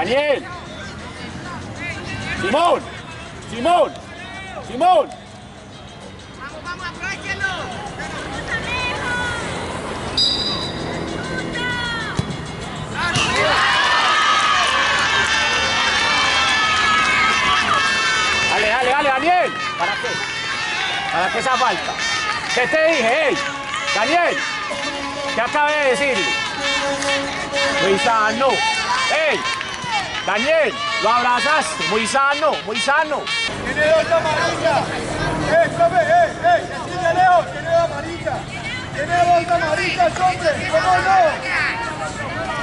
Daniel. Simón. Simón. Simón. Vamos, vamos, aprovechenlo. Dale, dale, dale, Daniel. ¿Para qué? ¿Para qué esa falta? ¿Qué te dije, ey? Daniel, ¿qué acabé de decirle? Muy sano. Daniel, lo abrazaste. Muy sano, muy sano. Tiene dos amarillas. ¡Eh, profe! ¡Eh, eh! ¡Decide Leo! ¡Tiene dos amarillas! ¡Tiene dos amarillas, hombre! ¿Cómo no?